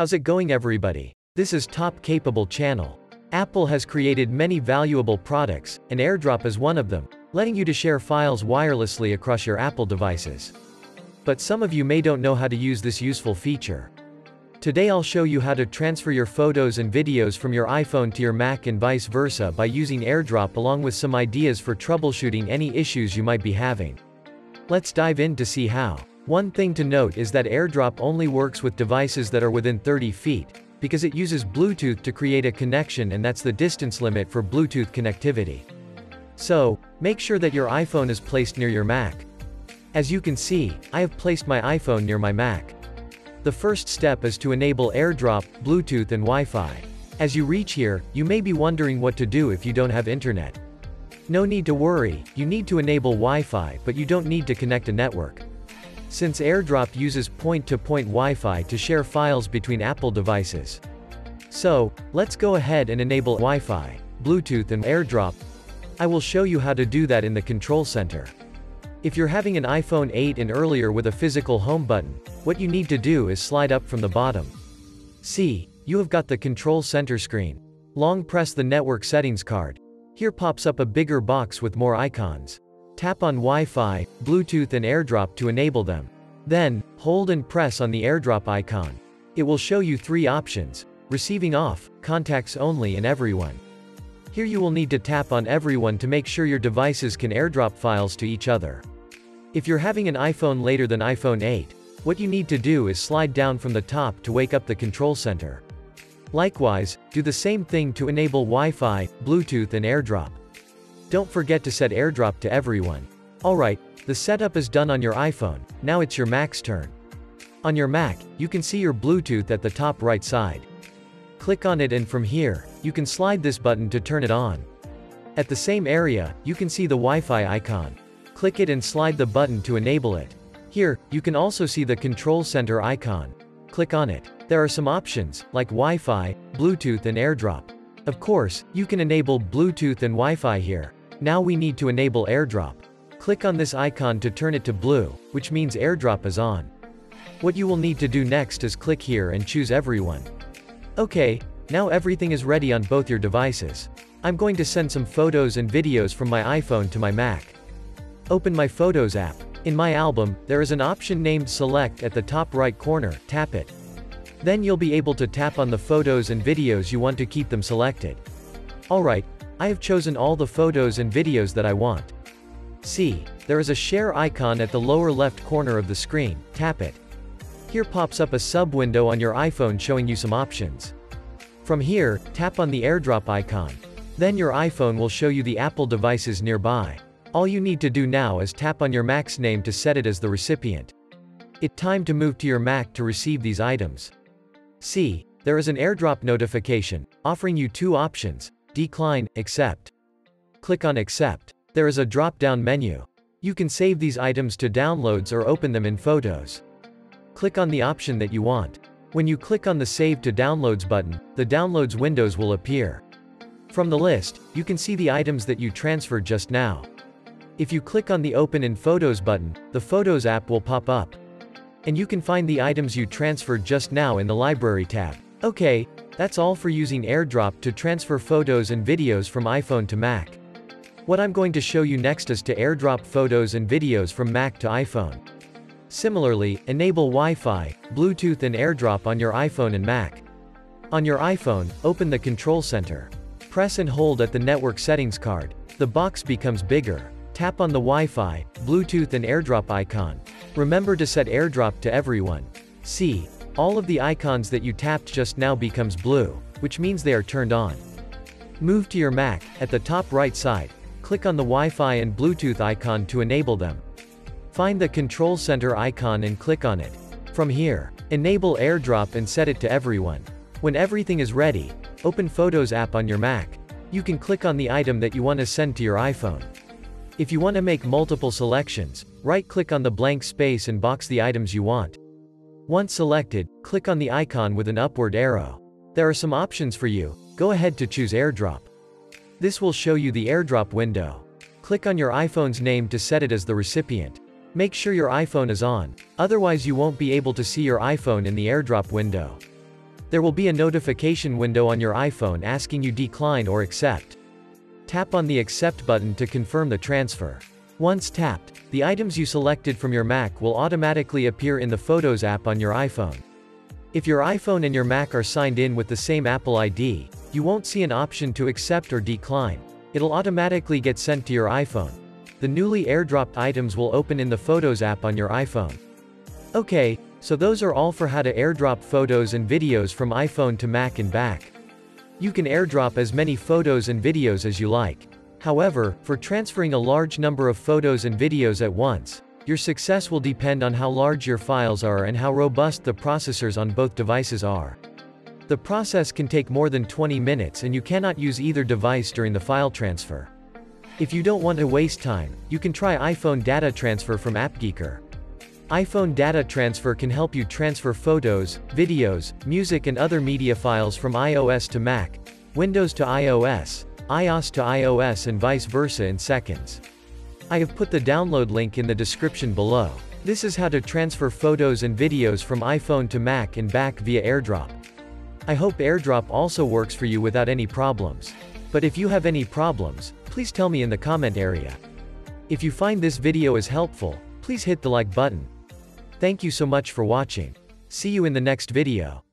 How's it going everybody? This is Top Capable Channel. Apple has created many valuable products, and AirDrop is one of them, letting you to share files wirelessly across your Apple devices. But some of you may don't know how to use this useful feature. Today I'll show you how to transfer your photos and videos from your iPhone to your Mac and vice versa by using AirDrop along with some ideas for troubleshooting any issues you might be having. Let's dive in to see how. One thing to note is that AirDrop only works with devices that are within 30 feet, because it uses Bluetooth to create a connection and that's the distance limit for Bluetooth connectivity. So, make sure that your iPhone is placed near your Mac. As you can see, I have placed my iPhone near my Mac. The first step is to enable AirDrop, Bluetooth and Wi-Fi. As you reach here, you may be wondering what to do if you don't have internet. No need to worry, you need to enable Wi-Fi but you don't need to connect a network. Since AirDrop uses point-to-point -point Wi-Fi to share files between Apple devices. So, let's go ahead and enable Wi-Fi, Bluetooth and AirDrop. I will show you how to do that in the control center. If you're having an iPhone 8 and earlier with a physical home button, what you need to do is slide up from the bottom. See, you have got the control center screen. Long press the network settings card. Here pops up a bigger box with more icons. Tap on Wi-Fi, Bluetooth and AirDrop to enable them. Then, hold and press on the AirDrop icon. It will show you three options, receiving off, contacts only and everyone. Here you will need to tap on everyone to make sure your devices can AirDrop files to each other. If you're having an iPhone later than iPhone 8, what you need to do is slide down from the top to wake up the control center. Likewise, do the same thing to enable Wi-Fi, Bluetooth and AirDrop. Don't forget to set AirDrop to everyone. Alright, the setup is done on your iPhone, now it's your Mac's turn. On your Mac, you can see your Bluetooth at the top right side. Click on it and from here, you can slide this button to turn it on. At the same area, you can see the Wi-Fi icon. Click it and slide the button to enable it. Here, you can also see the control center icon. Click on it. There are some options, like Wi-Fi, Bluetooth and AirDrop. Of course, you can enable Bluetooth and Wi-Fi here. Now we need to enable AirDrop. Click on this icon to turn it to blue, which means AirDrop is on. What you will need to do next is click here and choose everyone. Okay, now everything is ready on both your devices. I'm going to send some photos and videos from my iPhone to my Mac. Open my Photos app. In my album, there is an option named Select at the top right corner, tap it. Then you'll be able to tap on the photos and videos you want to keep them selected. Alright, I have chosen all the photos and videos that I want. See, there is a share icon at the lower left corner of the screen, tap it. Here pops up a sub-window on your iPhone showing you some options. From here, tap on the AirDrop icon. Then your iPhone will show you the Apple devices nearby. All you need to do now is tap on your Mac's name to set it as the recipient. It time to move to your Mac to receive these items. See, there is an AirDrop notification, offering you two options, Decline, Accept. Click on Accept. There is a drop-down menu. You can save these items to downloads or open them in Photos. Click on the option that you want. When you click on the Save to Downloads button, the Downloads windows will appear. From the list, you can see the items that you transferred just now. If you click on the Open in Photos button, the Photos app will pop up. And you can find the items you transferred just now in the Library tab. Okay, that's all for using AirDrop to transfer photos and videos from iPhone to Mac. What I'm going to show you next is to AirDrop photos and videos from Mac to iPhone. Similarly, enable Wi-Fi, Bluetooth and AirDrop on your iPhone and Mac. On your iPhone, open the Control Center. Press and hold at the network settings card. The box becomes bigger. Tap on the Wi-Fi, Bluetooth and AirDrop icon. Remember to set AirDrop to everyone. See, all of the icons that you tapped just now becomes blue, which means they are turned on. Move to your Mac, at the top right side, click on the Wi-Fi and Bluetooth icon to enable them. Find the Control Center icon and click on it. From here, enable AirDrop and set it to everyone. When everything is ready, open Photos app on your Mac. You can click on the item that you want to send to your iPhone. If you want to make multiple selections, right-click on the blank space and box the items you want. Once selected, click on the icon with an upward arrow. There are some options for you, go ahead to choose AirDrop. This will show you the AirDrop window. Click on your iPhone's name to set it as the recipient. Make sure your iPhone is on, otherwise you won't be able to see your iPhone in the AirDrop window. There will be a notification window on your iPhone asking you decline or accept. Tap on the accept button to confirm the transfer. Once tapped, the items you selected from your Mac will automatically appear in the Photos app on your iPhone. If your iPhone and your Mac are signed in with the same Apple ID, you won't see an option to accept or decline. It'll automatically get sent to your iPhone. The newly airdropped items will open in the Photos app on your iPhone. Okay, so those are all for how to airdrop photos and videos from iPhone to Mac and back. You can airdrop as many photos and videos as you like. However, for transferring a large number of photos and videos at once, your success will depend on how large your files are and how robust the processors on both devices are. The process can take more than 20 minutes and you cannot use either device during the file transfer. If you don't want to waste time, you can try iPhone Data Transfer from AppGeeker iPhone Data Transfer can help you transfer photos, videos, music and other media files from iOS to Mac, Windows to iOS, iOS to iOS and vice versa in seconds. I have put the download link in the description below. This is how to transfer photos and videos from iPhone to Mac and back via AirDrop. I hope AirDrop also works for you without any problems. But if you have any problems, please tell me in the comment area. If you find this video is helpful, please hit the like button. Thank you so much for watching. See you in the next video.